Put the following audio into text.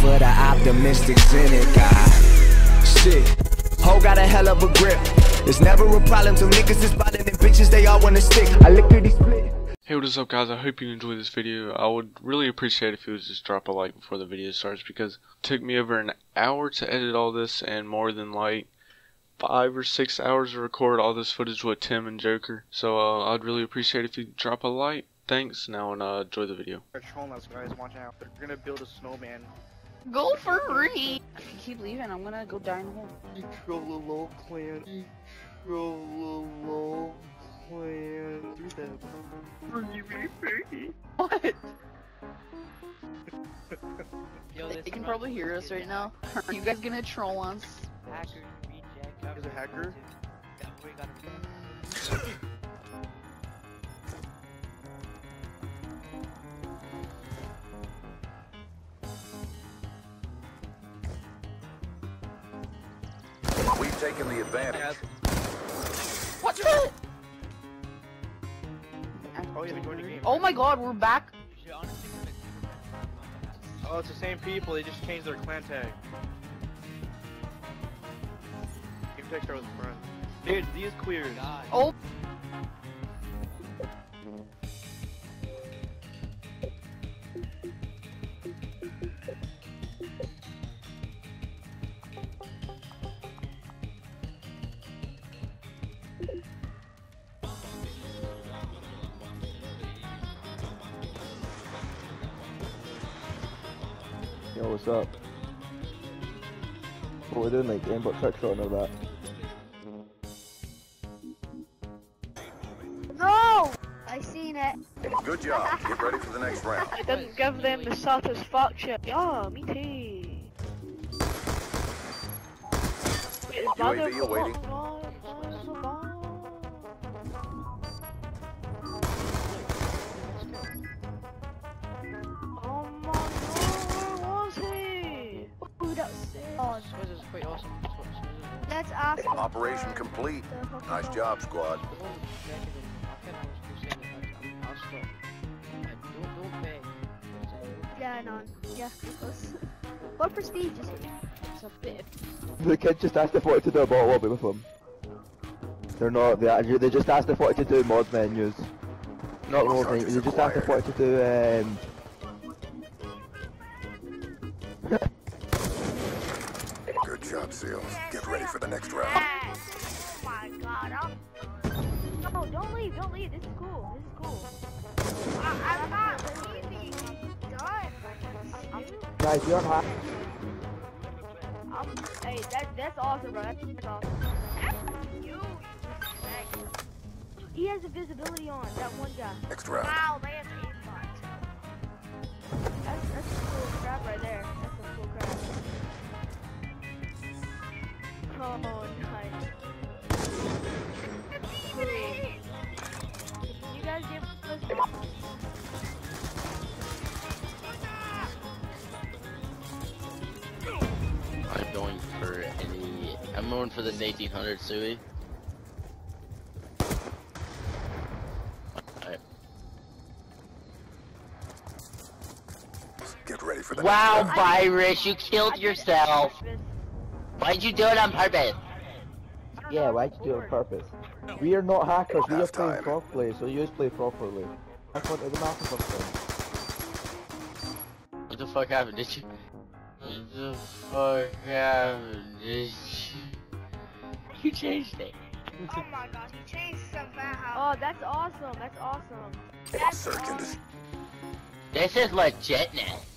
for the optimistic cynic. Ah, shit. Ho got a hell of a grip. It's never a problem till niggas is spotting and bitches they all wanna stick. I lickety split. Hey what is up guys, I hope you enjoyed this video. I would really appreciate if you would just drop a like before the video starts because it took me over an hour to edit all this and more than like five or six hours to record all this footage with Tim and Joker. So uh, I'd really appreciate if you drop a like. Thanks, now and uh, enjoy the video. They're trolling us, guys. Watch out. They're gonna build a snowman. Go for free. If you keep leaving, I'm gonna go die in the hole. Trollolo clan. Trollolo clan. Do that. Free, free, free. What? Yo, They can probably hear us right now. Are you guys gonna troll us? Hacker, reject. Is a hacker? We've taken the advantage. What the? Oh, yeah, they joined the game. Oh my god, we're back. You should honestly give it Oh, it's the same people. They just changed their clan tag. Game tag start with friend. Dude, these queers. a Oh. Yo, what's up? What we're doing, like aimbot trick shot and all that. No! I seen it. Good job. Get ready for the next round. I didn't give them the satisfaction. Yeah, me too. Wait, is UAV Brother- awaiting. Sick. Oh, is quite awesome. Swiss- Swiss is that's awesome. Operation complete. Nice job, squad. the one back in the- I can't know what you're saying, but I'll stop. Don't, don't beg. Yeah, I know. Yeah, close. What prestige is it? It's a bit. The kid just asked if I to do a bottle lobby with them. They're not, they, actually- they just asked if I to do mod menus. Not roll thing, they just asked if I to do, um... job, SEALs. Get ready for the next round. Oh my god, I'm... No, don't leave, don't leave. This is cool. This is cool. I, I'm not leaving. I'm, Guys, you're on high. I'm, um, hey, that, that's awesome, bro. That's, that's awesome. You, you he has invisibility on, that one guy. Next round. Wow, I'm going for this 1800 Sui. Alright. Get ready for the Wow. Virus, you killed yourself. Why'd you do it on purpose? Yeah, why'd you do it on purpose? We are not hackers, we are playing Halftime. properly, so you just play properly. That's what the map is up What the fuck happened? Did you? What the fuck happened? Did you? You changed it. Oh my gosh, he changed somehow. Oh, that's awesome. That's awesome. That's Search and awesome. destroy. This is legitness.